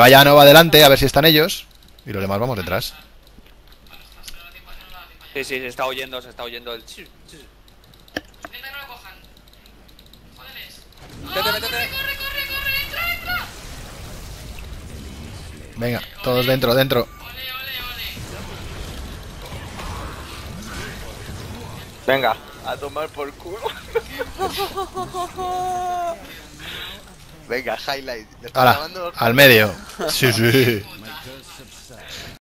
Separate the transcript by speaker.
Speaker 1: Vaya Nova adelante, a ver si están ellos. Y los demás vamos detrás.
Speaker 2: Sí, sí, se está oyendo, se está oyendo el...
Speaker 3: No lo cojan. Jódeles.
Speaker 2: Métete,
Speaker 3: ¡Ah,
Speaker 2: métete.
Speaker 3: corre, corre, corre, corre! ¡Entra, entra!
Speaker 1: Venga, todos dentro, dentro.
Speaker 3: Ole, ole, ole.
Speaker 2: Venga, a tomar por culo.
Speaker 4: Venga, highlight. ¿Le estás
Speaker 1: Ahora, al medio. Sí, sí.